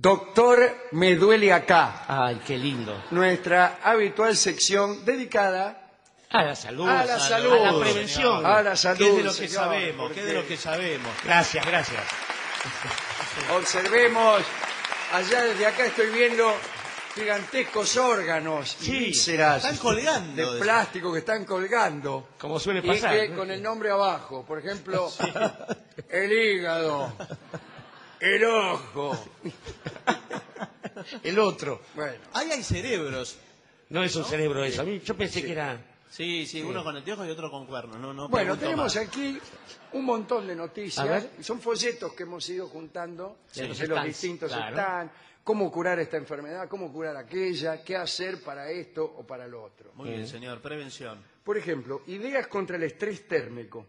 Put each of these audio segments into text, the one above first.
Doctor Me Duele Acá, Ay, qué lindo. nuestra habitual sección dedicada A la salud. A la salud, A la prevención. a la salud. ¿Qué es de lo que señor, sabemos? ¿Qué es de porque lo que sabemos? Gracias, gracias. Observemos, allá desde acá estoy viendo gigantescos órganos y Sí, vísceras están colgando. de plástico que están colgando. Como suele Y pasar. que con el nombre abajo, por ejemplo, el hígado, el ojo. El otro. Bueno, Ahí hay cerebros. No es un cerebro eso. A mí yo pensé que era... Sí, sí, uno con anteojos y otro con cuernos. No, no bueno pregunto tenemos más. aquí un montón de A noticias. ver. Son folletos que hemos ido juntando Sí, de los los stands, distintos claro. stands, cómo curar esta enfermedad, cómo curar aquella, qué hacer para esto o para lo otro. Muy bien, señor. Prevención. Por ejemplo, ideas contra el estrés térmico.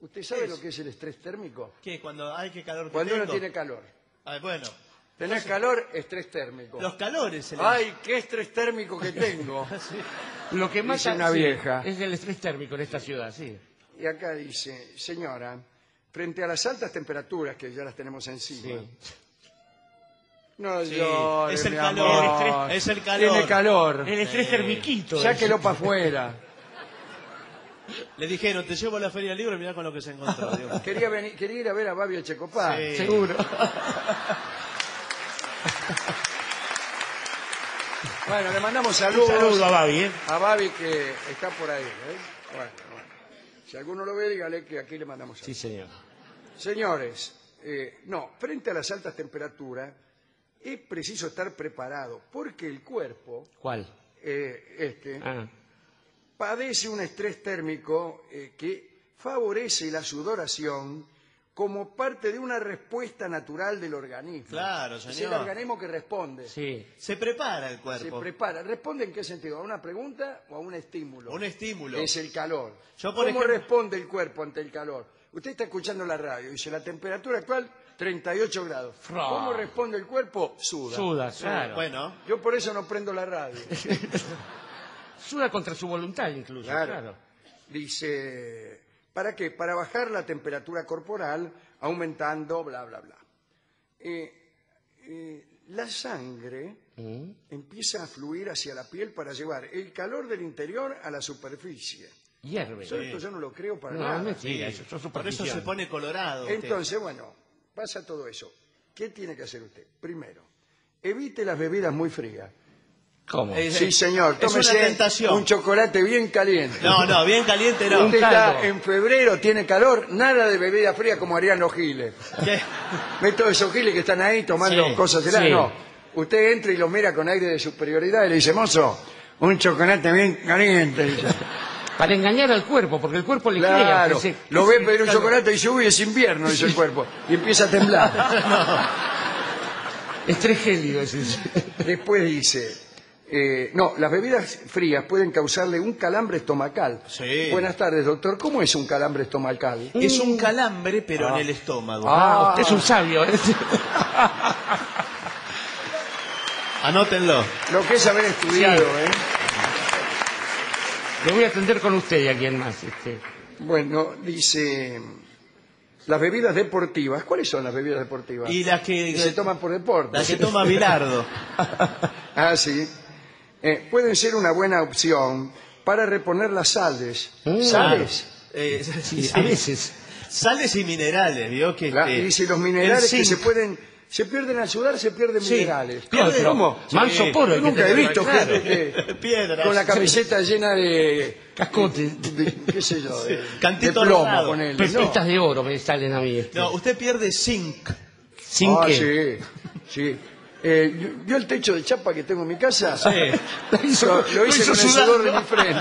¿Usted sabe lo que es el estrés térmico? ¿Qué? Cuando hay que calor que Cuando uno tengo? tiene calor. Ah, bueno, Tenés calor, estrés térmico. los calores. se le- Ay, qué estrés térmico que tengo. Lo que mata una sí, vieja. es el estrés térmico en esta ciudad, sí. Y acá dice, señora, frente a las altas temperaturas que ya las tenemos encima. Sí. No Sí, llore, es el mi calor, amor. es el calor. Tiene calor. El estrés termiquito. Sáquelo para afuera. Le dijeron, te llevo a la feria y mirá con lo que se encontró. digo. Quería, venir, quería ir a ver a Babio Checopá. Sí. Seguro. Bueno, le mandamos Un saludos saludo a Babi, ¿eh? a Babi que está por ahí. ¿eh? Bueno, bueno. Si alguno lo ve, dígale que aquí le mandamos Sí, saludos. señor. Señores, eh, no, frente a las altas temperaturas es preciso estar preparado porque el cuerpo, ¿Cuál? eh, este, Ah, padece un estrés térmico eh, que favorece la sudoración como parte de una respuesta natural del organismo. Claro, Es el señor. organismo que responde. sí. Se prepara el Se cuerpo. prepara. ¿Responde en qué sentido? ¿A una pregunta o a un estímulo? Un estímulo. Es el calor. Yo, por ¿Cómo ejemplo- responde el cuerpo ante el calor? Usted está escuchando la radio, dice la temperatura actual 38 grados. Fra. ¿Cómo responde el cuerpo? Suda. Suda, claro. Bueno, Yo por eso no prendo la radio. Suda contra su voluntad incluso, Claro. claro. Dice, ¿para qué? Para bajar la temperatura corporal aumentando, bla, bla, bla. Eh, eh, la sangre Mm. empieza a fluir hacia la piel para llevar el calor del interior a la superficie. Hierve. Yo esto yo no lo creo para No, nada. es mentira, eso, eso es por eso se pone colorado. usted. Entonces, bueno, pasa todo eso. ¿Qué tiene que hacer usted? Primero, evite las bebidas muy frías. ¿Cómo? Eh, Sí, señor, es tómese una tentación. un chocolate bien caliente. No, no, bien caliente no. Usted caldo. está en febrero, tiene calor, nada de bebida fría como harían los giles. ¿Qué? ¿Ve todos esos giles que están ahí tomando Sí, cosas heladas? sí. No. Usted entra y los mira con aire de superioridad y le dice, mozo, un chocolate bien caliente. dice. Para engañar al cuerpo, porque el cuerpo le crea. Claro, que se- lo ve pedir un chocolate y dice, uy, es invierno, dice el cuerpo. Y empieza a temblar. Estrés gélido es eso. Después dice, eh, no, las bebidas frías pueden causarle un calambre estomacal. Sí. Buenas tardes, doctor. ¿Cómo es un calambre estomacal? Es un calambre, pero Ah. en el estómago. Ah, usted es un sabio. ¿eh? Anótenlo. Lo que es haber estudiado, Sí. ¿eh? Lo voy a atender con usted y a quien más. Este. Bueno, dice, las bebidas deportivas, ¿cuáles son las bebidas deportivas? Y las que, Que se toman por deporte. las que toma Bilardo. Ah, sí. Eh, pueden ser una buena opción para reponer las sales. Mm. ¿Sales? Eh, Sí, sí. a veces. Sales y minerales, ¿vio? Que, La- eh, y dice los minerales que se zinc. pueden, se pierden al sudar, se pierden Sí. minerales. Pierde- ¿Cómo? Manso. Yo que nunca he visto claro. gente que, Piedras. con la camiseta llena de, Cascote. de- de- qué sé yo, de, Cantito de plomo con él. Pepitas de oro me salen a mí. Este. No, usted pierde zinc. Sin ah, sí, sí. Eh, ¿Vio el techo de chapa que tengo en mi casa? Sí. Lo hizo- Lo, lo hice hizo con el sudor de mi frente.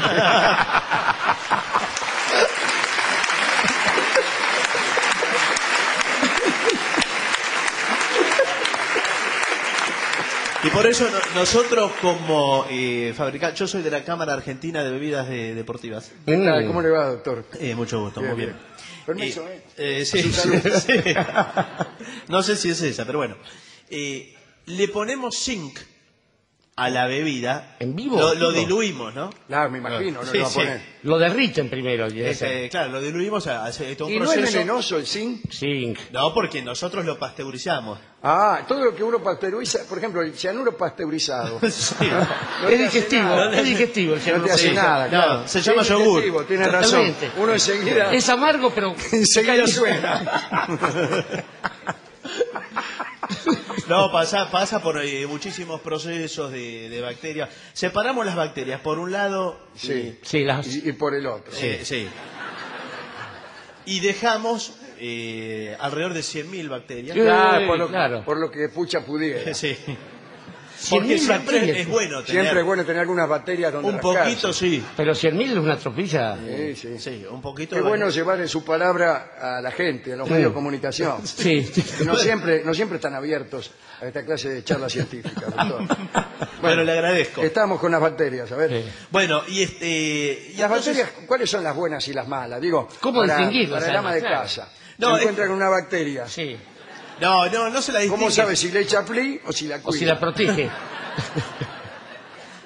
Y por eso no- nosotros como eh, fabricantes, yo soy de la Cámara Argentina de Bebidas de- Deportivas. ¿Qué tal? Mm. ¿Cómo le va, doctor? Eh, mucho gusto, Bien, muy bien. bien. Permiso, ¿eh? eh, sí, salud. sí. No sé si es esa, pero bueno. Eh, le ponemos zinc a la bebida. ¿En vivo? Lo, lo ¿Vivo? diluimos, ¿no? Claro, me imagino, no Sí, lo va a sí. poner. Lo derriten primero. y eso. Ese, claro, lo diluimos a, hace todo un ¿Y no es proceso. venenoso el zinc? Zinc. No, porque nosotros lo pasteurizamos. Ah, todo lo que uno pasteuriza, por ejemplo, el cianuro pasteurizado. Sí. No es digestivo, nada. es digestivo el No cianuro. te hace Sí. nada, No, claro. se llama Es yogur. digestivo, Tienes razón. Uno enseguida, Es amargo, pero enseguida suena. No, pasa, pasa por eh, muchísimos procesos de, de bacterias. Separamos las bacterias. Por un lado, Sí. Sí, las- Y, y por el otro. eh, sí. Y dejamos eh, alrededor de 100.000 bacterias. Claro, por lo, claro. por lo que pucha pudiera. Sí. 100.000 Porque siempre bacterias. es bueno tener Siempre es bueno tener algunas bacterias donde un rascarse. poquito, sí. Pero 100.000 es una tropilla. Sí, sí. Sí, un poquito. Qué de bueno llevar en su palabra a la gente, a los medios de comunicación. Sí. Que no siempre, no siempre están abiertos a esta clase de charlas científicas, doctor. Bueno, le agradezco. Estamos con las bacterias, a ver. Sí. Bueno, y este. y Las entonces- bacterias, ¿cuáles son las buenas y las malas? Digo, ¿Cómo para, distinguirlas, para el ama de? Claro. casa. No, se es- encuentra con una bacteria. Sí. No, no, no se la distingue. ¿Cómo sabe si le echa pli o si la cuida? O si la protege.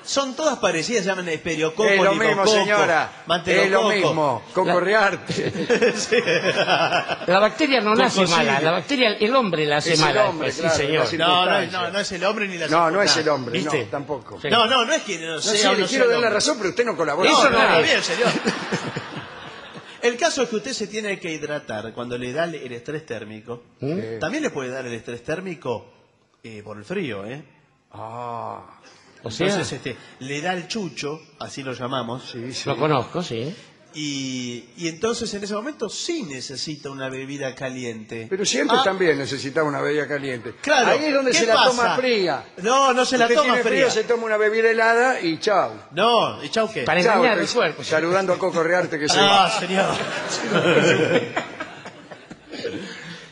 Son todas parecidas, se llaman esperiococo, es lo mismo, señora. Es lo mismo. Cocorrearte. Sí. La bacteria no nace mala, la bacteria el hombre la hace Es el mala. hombre, después, claro, sí, señor. la No, no, no, no es el hombre ni la No, no es el hombre, ¿Viste? no, tampoco. Sí. No, no, no es que no No sea o le no quiero sea dar la hombre. razón, pero usted no colabora. No, Eso no, no es. bien, señor. El caso es que usted se tiene que hidratar cuando le da el estrés térmico. Eh, También le puede dar el estrés térmico eh, por el frío, ¿eh? Ah, O sea, Entonces, este, le da el chucho, así lo llamamos, sí, sí. lo conozco, sí. Y, y entonces en ese momento sí necesita una bebida caliente. Pero siempre Ah, también necesitaba una bebida caliente. Claro. Ahí es donde ¿Qué se la pasa? toma fría. No, no se la Usted toma tiene fría. frío, se toma una bebida helada y chao. No, ¿y chau qué? Para Chao, engañar el estoy cuerpo. Saludando a Coco Rearte que se Ah, va. señor.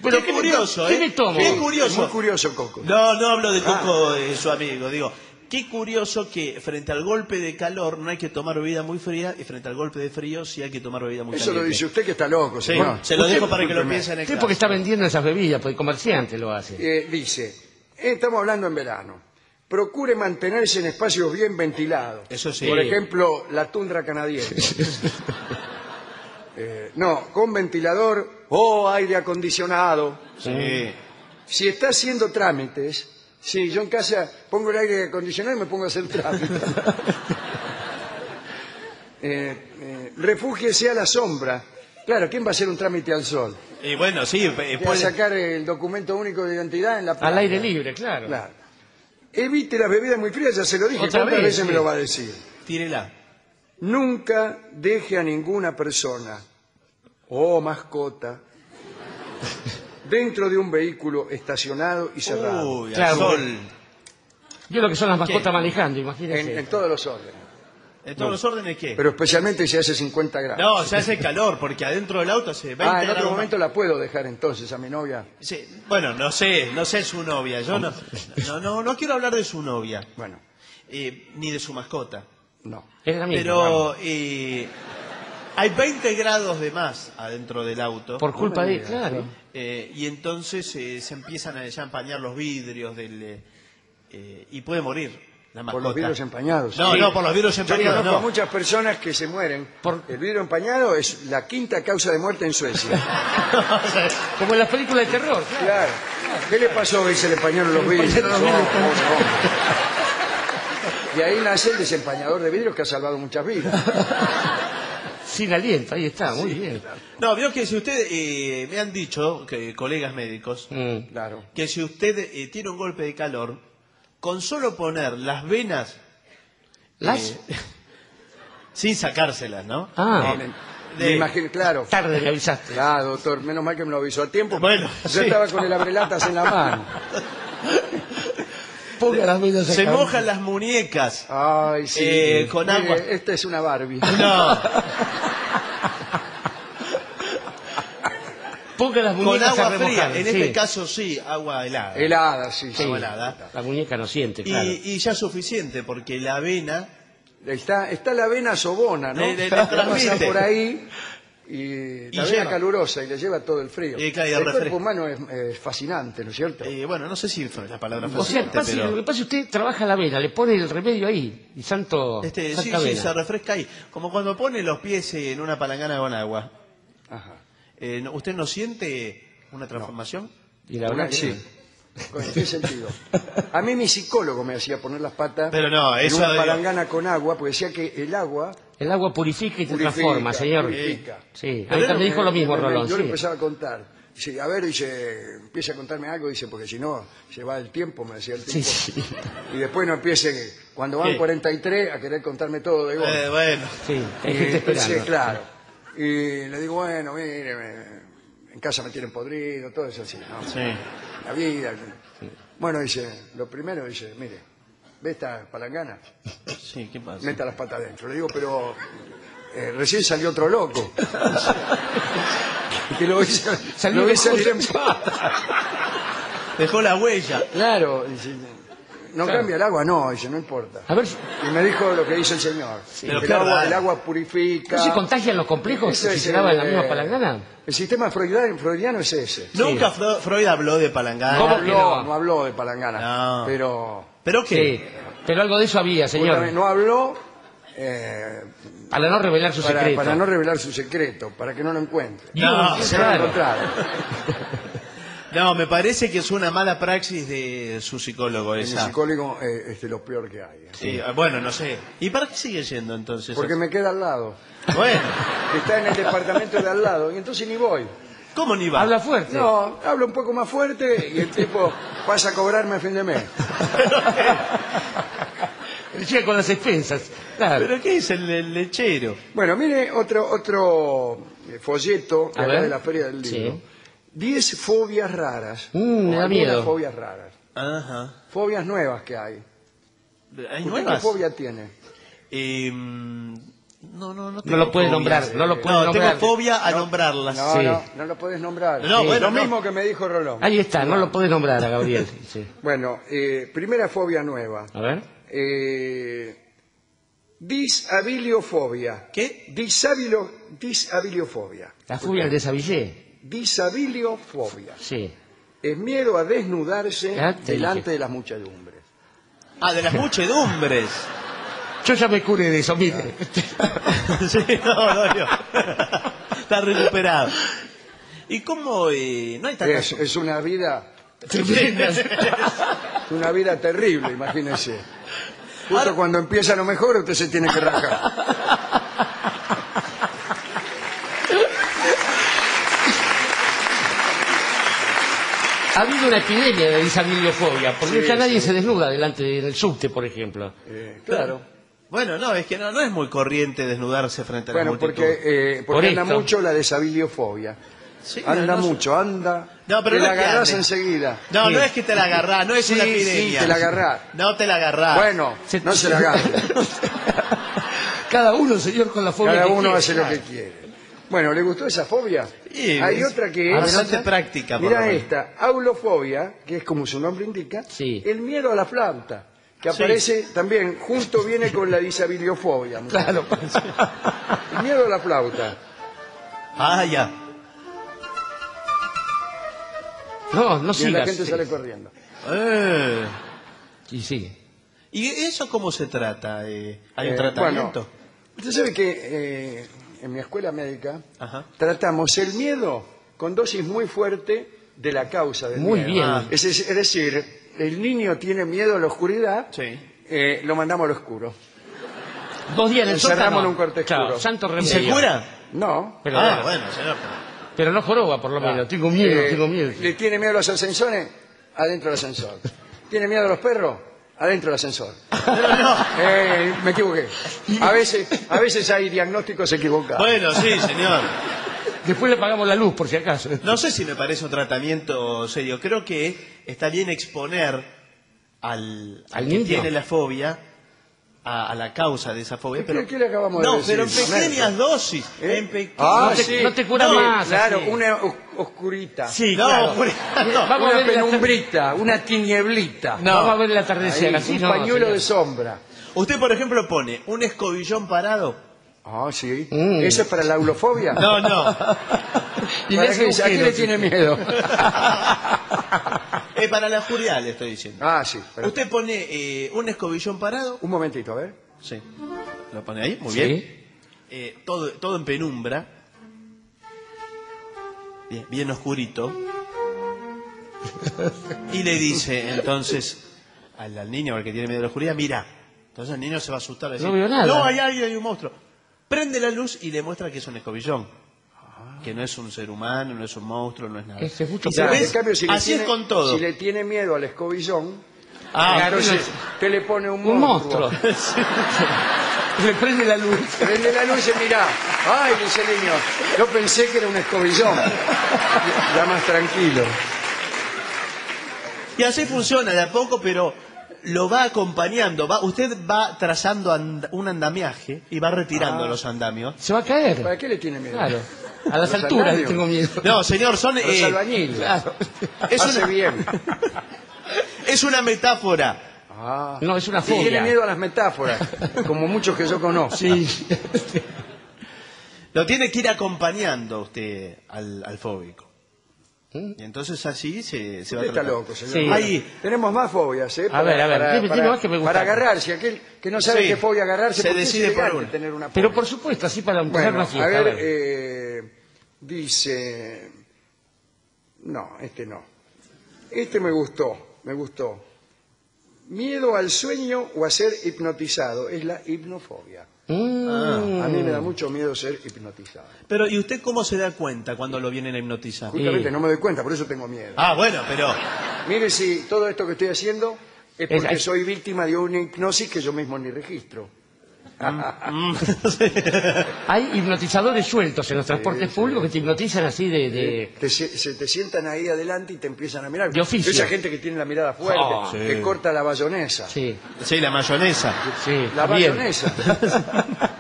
Pero Qué ¿qué me curioso, to- ¿Qué ¿eh? me tomo? Qué Muy curioso. curioso, Coco. No, no hablo de Ah. Coco, de su amigo. Digo, qué curioso que frente al golpe de calor no hay que tomar bebida muy fría y frente al golpe de frío sí hay que tomar bebida muy Eso lo dice usted que está loco, Sí, señor. se lo dejo para que lo piensen en Usted casa. porque está vendiendo esas bebidas, porque el comerciante lo hace. eh, dice, eh, estamos hablando en verano. Procure mantenerse en espacios bien ventilados. Eso sí. Por ejemplo, la tundra canadiense. Eh, no, con ventilador o aire acondicionado. Sí. Si está haciendo trámites, sí, yo en casa pongo el aire acondicionado y me pongo a hacer trámites. eh, eh, refúgiese a la sombra. Claro, ¿quién va a hacer un trámite al sol? Y bueno, sí, eh, ¿Quién va a puede- sacar el documento único de identidad en la playa? Al aire libre, claro. Claro. Evite las bebidas muy frías, ya se lo dije, Otra ¿cuántas vez, veces sí. me lo va a decir? tírela. Nunca deje a ninguna persona o mascota dentro de un vehículo estacionado y cerrado. Uy, al Claro, sol. Yo lo que son las mascotas ¿Qué? manejando, en, imagínese. en todos los órdenes. ¿En todos los órdenes qué? Pero especialmente si hace 50 grados. No, se hace calor, porque adentro del auto hace 20 ah, en grados otro más. momento la puedo dejar entonces a mi novia. Sí, bueno, no sé, no sé su novia. Yo no, no, no, no quiero hablar de su novia, Bueno, eh, ni de su mascota. no. Es la misma, Pero eh, hay 20 grados de más adentro del auto. Por culpa de... digas, Claro. eh, y entonces eh, se empiezan a ya empañar los vidrios del, eh, y puede morir la mascota. Por los vidrios empañados. No, Sí. no, por los vidrios Yo empañados conozco a no. muchas personas que se mueren. Por- El vidrio empañado es la quinta causa de muerte en Suecia. Como en las películas de terror. claro. Claro. ¿Qué le pasó? Que se le empañaron los vidrios. empañaron los vidrios. No, no, no. Y ahí nace el desempañador de vidrios que ha salvado muchas vidas. Sin aliento, ahí está, muy bien. No, vio que si usted, eh, me han dicho, que colegas médicos, Mm. Claro. que si usted eh, tiene un golpe de calor, con solo poner las venas Las... eh, sin sacárselas, ¿no? Ah, Me De- imagino, claro. tarde me avisaste. Claro, doctor, menos mal que me lo avisó a tiempo. Bueno, yo sí. estaba con el abrelatas en la mano. Ponga las venas Se mojan las muñecas. Ay, sí. Eh, con Mire, agua. Esta es una Barbie. No, Ponga las con muñecas a agua fría. remojar. En sí. este caso sí, agua helada. Helada, sí, sí. Agua helada. La muñeca no siente, Y, claro. y ya es suficiente, porque la avena Está, está la vena sobona, ¿no? Le- le- le Pasa transmite. por ahí y Y la lleva. calurosa y le lleva todo el frío. Y claro, y el cuerpo humano es, es fascinante, ¿no es cierto? Eh, bueno, no sé si fue la palabra O sea, fascinante, pasa- pero... lo que pasa es que usted trabaja la vena, le pone el remedio ahí, y santo, Este, sí, sí, se refresca ahí. Como cuando pone los pies en una palangana con agua. Eh, ¿no- ¿Usted no siente una transformación? Y la verdad sí. ¿En qué sentido? A mí mi psicólogo me hacía poner las patas Pero no, en una palangana con agua, porque decía que el agua el agua purifica y te Purifica, transforma, señor. purifica. Sí, me dijo lo mismo, Me- Rolón. Yo sí. le empezaba a contar. Dice, a ver, dice, empieza a contarme algo, dice, porque si no, se va el tiempo, me decía el Sí, tiempo. sí, Y después no empiece, cuando van Sí. 43, a querer contarme todo de golpe. Eh, bueno. sí, hay Y entonces, claro. Y le digo, bueno, mire, me- en casa me tienen podrido, todo eso así, ¿no? Sí. La vida. Bueno, dice, lo primero dice, mire, ¿ve esta palangana? Sí, ¿qué pasa? Meta las patas adentro. Le digo, pero eh, recién salió otro loco. que lo sal- Salió lo vi mejor. salir en. Dejó la huella. Claro, dice, ¿no Claro. cambia el agua? No, dice, no importa. A ver, Y me dijo lo que dice el señor. Pero el, agua, raro. el agua purifica. ¿no se contagian los complejos Ese si es se la el, misma eh, palangana? El sistema freudiano, freudiano es ese. Nunca Fro- Freud habló de palangana. ¿Cómo No habló, no? no habló de palangana. No. Pero ¿Pero Sí, qué? pero algo de eso había, señor. justamente no habló eh, Para no revelar su para, secreto. para no revelar su secreto, para que no lo encuentre. No, Se lo claro. encontraron. No, me parece que es una mala praxis de su psicólogo El esa. psicólogo eh, es de lo peor que hay. ¿eh? Sí, ah, bueno, no sé. ¿Y para qué sigue yendo entonces? Porque me queda al lado. Bueno, Está en el departamento de al lado. Y entonces ni voy. ¿cómo ni va? Habla fuerte. No, hablo un poco más fuerte y el tipo pasa a cobrarme a fin de mes. Llega con las expensas. Claro. ¿Pero qué es el, el lechero? Bueno, mire otro otro eh, folleto de A ver. de la Feria del Libro. Sí. Diez fobias raras. Mm, me da miedo. fobias raras. Ajá. Fobias nuevas que hay. ¿Hay ¿Usted nuevas? ¿Qué fobia tiene? Eh, no, no, no. No tengo lo puede fobias. nombrar, no lo puede No, nombrar. tengo fobia a nombrarlas. No, Sí. no, no lo puedes nombrar. No, Sí. bueno, lo no. mismo que me dijo Rolón. Ahí está, no lo puede nombrar a Gabriel. Sí. Bueno, eh, primera fobia nueva. A ver. Eh, disabiliofobia. ¿Qué? Disabilo, disabiliofobia. La fobia al desabillé. Disabiliofobia. Sí. Es miedo a desnudarse Ya te delante dije. de las muchedumbres. Ah, de las muchedumbres. Yo ya me curé de eso, mire. sí, no, no, no. Está recuperado. ¿Y cómo? eh, no hay tanta... Es, es una vida, Tremenda. es una vida terrible, imagínese. Justo cuando empieza lo mejor, usted se tiene que rajar. Ha habido una epidemia de disabiliofobia, porque Sí, ya nadie sí. se desnuda delante del subte, por ejemplo. Eh, claro. Bueno, no, es que no, no es muy corriente desnudarse frente a la Bueno, multitud. porque, eh, porque Por anda esto. mucho la desabiliofobia. Sí, Anda no, no- mucho, anda. No, pero te no la agarrás enseguida. No, Sí. no es que te la agarrás, no es Sí, una sí, epidemia. te la agarrás. No te la agarrás. Bueno, Se- no se la agarra. Cada uno, señor, con la fobia Cada que uno quiere. hace lo que quiere. Bueno, ¿le gustó esa fobia? Sí, Hay es otra que es... bastante práctica, por lo Mira menos. esta, aulofobia, que es como su nombre indica, Sí. el miedo a la flauta, que Sí. aparece también, junto viene con la disabiliofobia. Claro. El miedo a la flauta. Ah, ya. No, no Y sigas. la gente sale corriendo. Eh. Y sigue. ¿Y eso cómo se trata? Eh, ¿Hay un Eh, tratamiento? bueno, usted sabe que eh, en mi escuela médica Ajá. tratamos el miedo con dosis muy fuerte de la causa del Muy miedo. bien. Ah. Es, decir, el niño tiene miedo a la oscuridad, Sí. eh, lo mandamos a lo oscuro. Dos días en el Encerramos sótano. en un cuarto Claro, oscuro. santo ¿Y remedio. se cura? No. Pero, ah, bueno, señor. pero no joroba, por lo menos. Tengo miedo, Eh, tengo miedo. ¿Le tiene miedo a los ascensores? Adentro del ascensor. ¿Tiene miedo a los perros? Adentro del ascensor. Eh, me equivoqué. A veces, a veces hay diagnósticos equivocados. Bueno, sí, señor. Después le pagamos la luz, por si acaso. No sé si me parece un tratamiento serio. Creo que está bien exponer al, ¿Al al que niño? tiene la fobia a, a la causa de esa fobia. ¿Qué- Pero, qué le acabamos de no, decir? pero en pequeñas dosis. ¿Eh? En pe- Ah, No te- sí. no te cura Sí, más, Claro, así. una os- oscurita. Sí, No, claro. no. Vamos a una ver penumbrita, una tinieblita. No. Vamos a ver el atardecer. Ahí, así un no, pañuelo señor. de sombra. Usted, por ejemplo, pone un escobillón parado Ah, sí. Mm. ¿Eso es para la aulofobia? No, no. Y ¿Para qué? ¿A qué le tiene miedo? Para la oscuridad, le estoy diciendo. ah, sí. pero- Usted pone eh, un escobillón parado. Un momentito, a ver. Sí. Lo pone ahí, muy Sí. bien. Eh, todo, todo en penumbra. Bien, bien oscurito. Y le dice entonces al, al niño, al que tiene miedo a la oscuridad, mira. Entonces el niño se va a asustar. va a decir, No veo nada. No, hay alguien, hay un monstruo. Prende la luz y le muestra que es un escobillón. Que no es un ser humano, no es un monstruo, no es nada. Es mucho Y en cambio, si le así tiene, es con todo. Si le tiene miedo al escobillón, Ah, usted le pone un un monstruo. monstruo. Le prende la luz. Prende la luz y mira. Ay, dice el niño. Yo pensé que era un escobillón. Ya más tranquilo. Y así funciona de a poco, pero lo va acompañando. Va, usted va trazando and- un andamiaje y va retirando Ah. los andamios. Se va a caer. ¿Para qué le tiene miedo? Claro. A las Los alturas le tengo miedo. No, señor, son, Los eh, albañiles. Claro. es, Hace una, bien. es una metáfora. Ah. No, es una Y tiene fobia. miedo a las metáforas, como muchos que yo conozco. Sí. Lo tiene que ir acompañando usted al, al fóbico. ¿Mm? Y entonces así se, se va Usted está loco, señor. Sí. Ahí, Tenemos más fobias, ¿eh? A ver, a ver, para, dime- dime más que me gusta. para agarrarse. Aquel que no sabe Sí. qué fobia agarrarse, Se porque es decide por elegante una. tener una Pero fobia. por supuesto, así para empezar Bueno, una a fiesta. ver, a ver. eh, dice... No, este no. Este me gustó, me gustó. Miedo al sueño o a ser hipnotizado. Es la hipnofobia. Mm. A mí me da mucho miedo ser hipnotizado. pero ¿y usted cómo se da cuenta cuando lo vienen a hipnotizar? Justamente no me doy cuenta, por eso tengo miedo. Ah, bueno, pero... Mire si todo esto que estoy haciendo es Es- porque es- soy víctima de una hipnosis que yo mismo ni registro. Mm, Hay hipnotizadores sueltos en los transportes sí. públicos que te hipnotizan así de... de- Te, se, se te sientan ahí adelante y te empiezan a mirar. De oficio. Esa gente que tiene la mirada fuerte, Ah, sí. que corta la bayonesa. Sí, sí, la mayonesa. sí. La bien. bayonesa.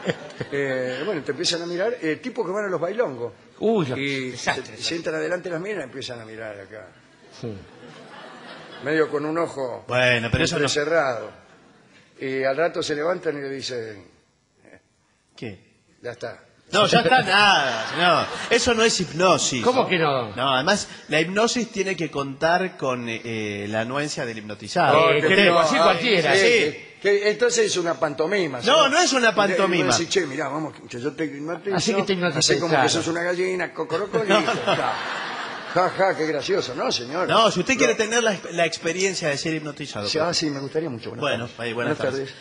Eh, bueno, te empiezan a mirar, eh, tipos que van a los bailongos. Uy, y desastre. se sientan adelante las miras y empiezan a mirar acá. Sí. Medio con un ojo Bueno, pero eso no... cerrado. Y al rato se levantan y le dicen, ¿Qué? ya está. No, ya está nada, señor. Eso no es hipnosis. ¿Cómo que no? No, además, la hipnosis tiene que contar con eh, la anuencia del hipnotizado. Oh, Eh, que creo, no, así ay, cualquiera, sí, sí. que- que entonces es una pantomima. No, no es una Y pantomima. decís, che, mirá, vamos, que yo te hipnotizo. Así que te hipnotizo, Hacé como claro. que sos una gallina, cocoroco, listo. Ja, ja, qué gracioso. No, señor. No, si usted quiere tener la, la experiencia de ser hipnotizado. Sí, ah, sí, me gustaría mucho. Buenas Bueno, tardes. ahí, buenas tardes.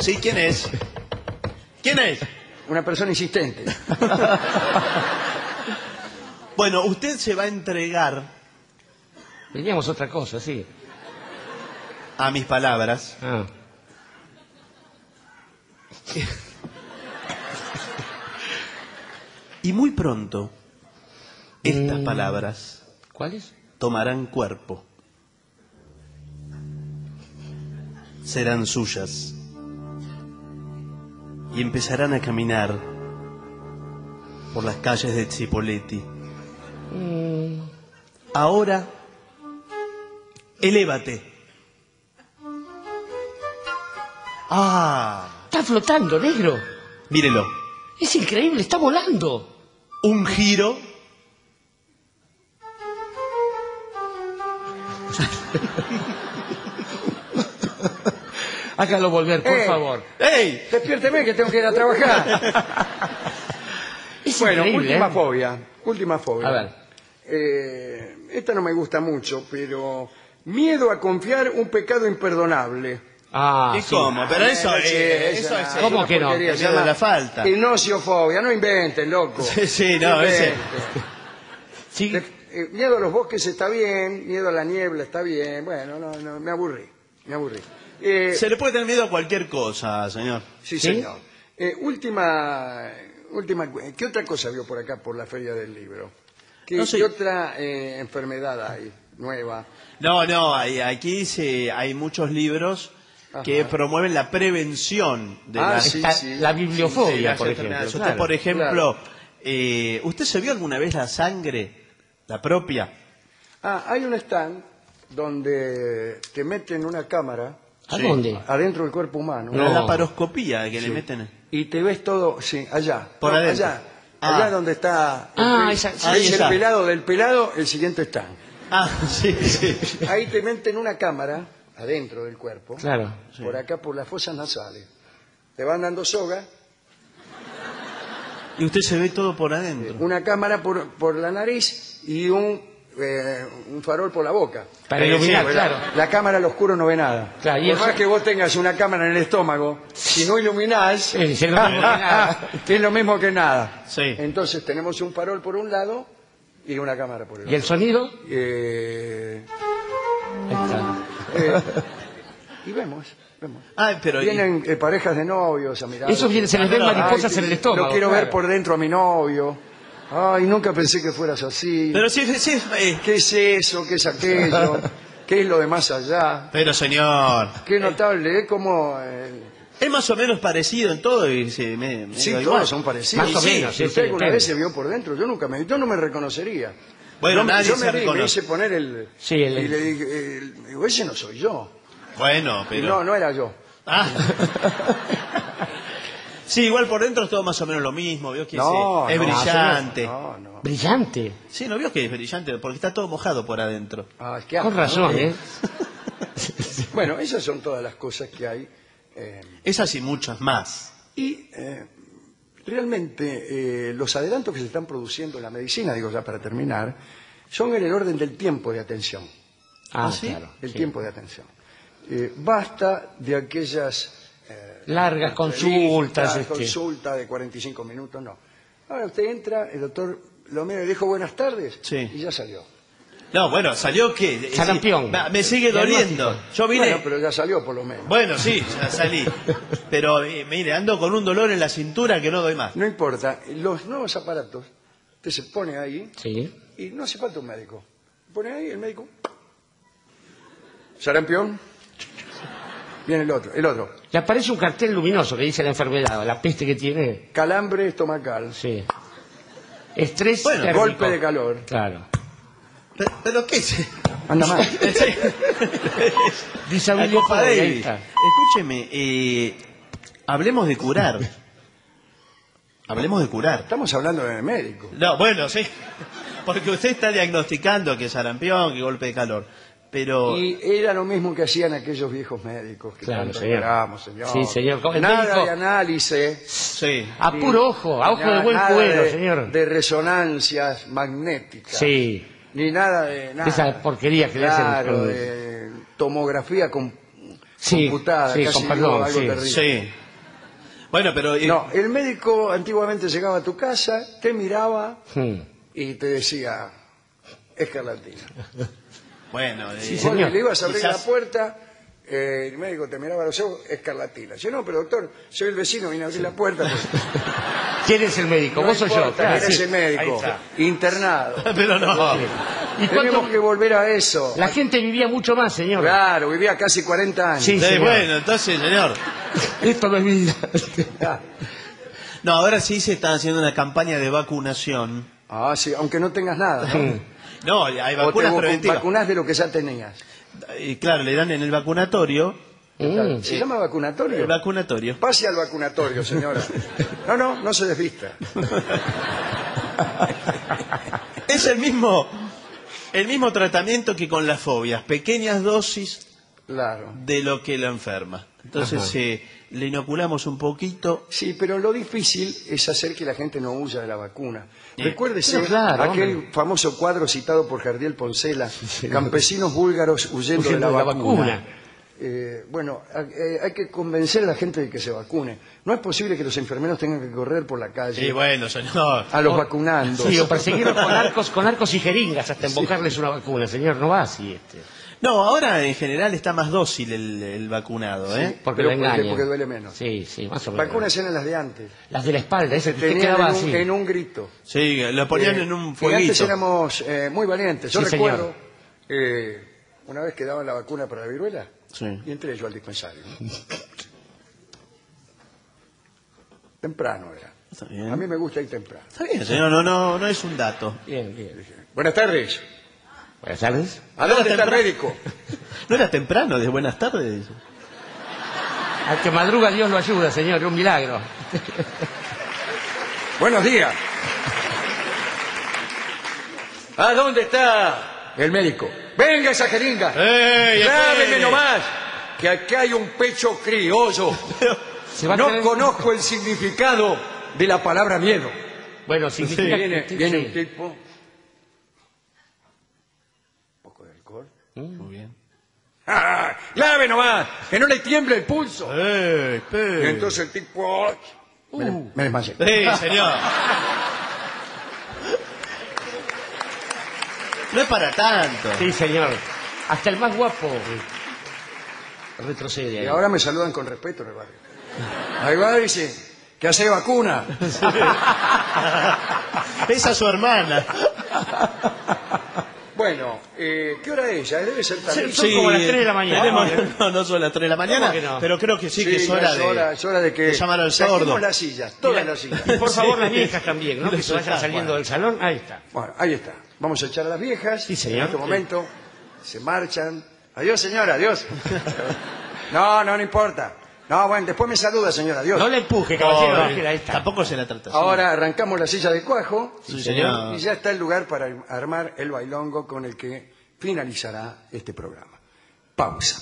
Sí, ¿quién es? ¿Quién es? Una persona insistente. Bueno, usted se va a entregar Teníamos otra cosa, sí. a mis palabras. Ah. Y muy pronto, estas Mm. palabras ¿Cuál es? tomarán cuerpo. Serán suyas. Y empezarán a caminar por las calles de Cipoletti. Ahora, elévate. Ah, Está flotando, negro. mírelo. Es increíble, está volando. Un giro. Hágalo volver, por Eh. favor. ¡Ey! Despiérteme que tengo que ir a trabajar. Es bueno, increíble, última ¿eh? fobia. Última fobia. A ver. Eh, esta no me gusta mucho, pero miedo a confiar un pecado imperdonable. Ah, ¿Y sí. cómo? Pero eso, Eh, eh, eso es... ¿Cómo que no? miedo de llama la falta. Gnosiofobia, no inventen, loco. Sí, sí, no, ese-. Sí. Eh, miedo a los bosques está bien, miedo a la niebla está bien. Bueno, no, no, me aburrí, me aburrí. Eh, Se le puede tener miedo a cualquier cosa, señor. sí, ¿Sí? señor. Eh, última, última, cu- ¿qué otra cosa vio por acá por la feria del libro? ¿Qué, No sé. qué otra eh, enfermedad hay nueva? No, no, hay- aquí se, hay muchos libros que Ajá. promueven la prevención de Ah, sí, sí. la de bibliofobia, por ejemplo. Usted, claro. por ejemplo, eh, ¿usted se vio alguna vez la sangre, la propia? Ah, hay un stand donde te meten una cámara ¿A Sí. dónde? adentro del cuerpo humano. La No. laparoscopía que le meten. Y te ves todo, sí, allá. Por No, adentro. Allá, Ah. allá donde está. el Ah, pel- esa- ves ahí el está. pelado del pelado, el siguiente está. Ah, sí, sí. Ahí te meten una cámara adentro del cuerpo, Claro. por acá por las fosas nasales. Te van dando soga, Y usted se ve todo por adentro. una cámara por, por la nariz y un, eh, un farol por la boca. Para Eh, iluminar, sí, claro. La cámara al oscuro no ve nada. Claro, y por eso- más que vos tengas una cámara en el estómago, si no iluminás, Sí, si no nada. es lo mismo que nada. Sí. Entonces tenemos un farol por un lado y una cámara por el ¿Y el otro. sonido? Eh, Ahí está. eh, y vemos, vemos. Ah, pero. y- Vienen eh, parejas de novios a mirar. Eso viene- se les ven Ay, mariposas en el estómago. Lo quiero claro. ver por dentro a mi novio. Ay, nunca pensé que fueras así. Pero sí, sí. eh, ¿Qué es eso? ¿Qué es aquello? ¿Qué es lo de más allá? pero señor. Qué notable, ¿eh? Como... eh, Es más o menos parecido en todo y se me, me sí, da todos igual. son parecidos. Más o Sí, menos, Si sí, usted sí, alguna depende. vez se vio por dentro, yo nunca me... Yo no me reconocería. Bueno, yo me- nadie yo se me, vi, me reconoce. hice poner el... Sí, el- Y le dije, eh, digo, ese no soy yo. Bueno, Y pero. No, no era yo. Ah. sí, igual por dentro es todo más o menos lo mismo. Vio que No, es, es no, brillante. No, no. Brillante. Sí, ¿no vio que es brillante? Porque está todo mojado por adentro. Ah, qué asco, Con razón, ¿no? ¿eh? Bueno, esas son todas las cosas que hay. eh, Esas y muchas más. y eh, realmente eh, los adelantos que se están produciendo en la medicina, digo ya para terminar, son en el orden del tiempo de atención. Ah, sí? claro. El sí. tiempo de atención. Eh, basta de aquellas eh, Largas consultas. este. consulta de 45 minutos, no. Ahora usted entra, el doctor lo mira y dijo buenas tardes Sí. y ya salió. No, bueno, salió que. Sarampión. Me, me sigue doliendo. Yo vine. Bueno, pero ya salió por lo menos. Bueno, sí, ya salí. Pero eh, mire, ando con un dolor en la cintura que no doy más. No importa, los nuevos aparatos, usted se pone ahí Sí. y no hace falta un médico. Pone ahí el médico. Sarampión. Viene el otro, el otro. Le aparece un cartel luminoso que dice la enfermedad, la peste que tiene. Calambre estomacal. Sí. Estrés Bueno, térmico. golpe de calor. Claro. Pero, pero ¿qué es? Anda mal. Disabilidad Copa ahí Davis. está. Escúcheme, eh, hablemos de curar. Hablemos de curar. Estamos hablando de médico. No, bueno, sí. Porque usted está diagnosticando que sarampión, que golpe de calor. Pero. Y era lo mismo que hacían aquellos viejos médicos que Claro, tanto señor. admiramos, señor. Sí, señor. El Nada médico- de análisis. Sí. A puro ojo, a ojo de buen nada cuero, de, señor. De resonancias magnéticas. Sí. Ni nada de nada. Esa porquería que le hacen Claro, con- de tomografía com- Sí, computada, sí, casi con digo perdón, algo sí. terrible. Sí. Bueno, pero. eh, No, el médico antiguamente llegaba a tu casa, te miraba Hmm. y te decía, escarlatina. Bueno, eh, Sí, Vos le ibas a abrir Quizás- la puerta, eh, el médico te miraba los ojos, escarlatina. Yo no, pero doctor, soy el vecino, vine a abrir la puerta. pues, ¿Quién es el médico? no ¿Vos o yo? Claro, era sí. ese médico, internado. pero no. ¿Y Tenemos cuánto? que volver a eso. La gente vivía mucho más, señor. Claro, vivía casi 40 años. Sí. Eh, señor. bueno, entonces, señor. Esto no es vida. No, ahora sí se está haciendo una campaña de vacunación. Ah, sí, aunque no tengas nada. ¿no? No, hay O vacunas te preventivas. vacunás de lo que ya tenías. Y claro, le dan en el vacunatorio. Mm. ¿Se llama vacunatorio? El vacunatorio. Pase al vacunatorio, señora. No, no, no se desvista. Es el mismo, el mismo tratamiento que con las fobias. Pequeñas dosis Claro. de lo que lo enferma. Entonces eh, le inoculamos un poquito. Sí, pero lo difícil es hacer que la gente no huya de la vacuna. Sí. Recuérdese claro, aquel hombre. famoso cuadro citado por Jardiel Poncela, campesinos búlgaros huyendo, Huyendo de la de la vacuna. vacuna. Eh, bueno, a- eh, hay que convencer a la gente de que se vacune. No es posible que los enfermeros tengan que correr por la calle Sí, bueno, señor. a los vacunando. Sí, o perseguirlos con arcos, con arcos y jeringas hasta embocarles una vacuna, señor. No va así este. No, ahora en general está más dócil el, el vacunado, ¿eh? Porque Pero lo porque- engañan. porque duele menos. Sí, sí, más o menos. Vacunas eran las de antes. Las de la espalda, ese que quedaba en un, así. en un grito. Sí, lo ponían Eh, en un y antes fueguito. éramos eh, muy valientes. Yo Sí, recuerdo eh, una vez que daban la vacuna para la viruela Sí. y entré yo al dispensario. temprano era. Está bien. A mí me gusta ir temprano. Está bien, señor, no, no, no es un dato. Bien, bien. Buenas tardes. Buenas tardes. ¿A dónde está el médico? ¿No era temprano, de buenas tardes? Al que madruga Dios lo ayuda, señor, un milagro. Buenos días. ¿A dónde está el médico? Venga esa jeringa. ¡Ey, Láveme espere! nomás, que aquí hay un pecho criollo. Se va a No tener- conozco el significado de la palabra miedo. Bueno, significa Viene, que- viene sí. un tipo. Un poco de alcohol. Muy bien. ¡Ah! ¡Lave nomás! ¡Que no le tiemble el pulso! ¡Ey, Y entonces el tipo. Me, me desmayé. ¡Ey, señor! No es para tanto. Sí, señor. Hasta el más guapo retrocede Y ahora me saludan con respeto en el barrio. Ahí va, dice, que hace vacuna. Esa es su hermana. Bueno, eh, ¿qué hora es? Ya debe ser tarde. Son como las tres de la mañana. tenemos- no, no son las 3 de la mañana, ¿Cómo que no? pero creo que sí, que es ya hora, es hora, de, es hora de que de llamar al sordo. las sillas, todas las sillas. Y por favor, Sí. las viejas también, ¿no? Que se vayan saliendo bueno. del salón. Ahí está. Bueno, ahí está. Vamos a echar a las viejas. Sí, señor. En este Sí. momento se marchan. Adiós, señora, adiós. No, no, no importa. No, bueno, después me saluda, señora, adiós. No le empuje, caballero. Ahí está. Tampoco se la trata así. Ahora arrancamos la silla del cuajo. Sí, señor. Y ya está el lugar para armar el bailongo con el que finalizará este programa. Pausa.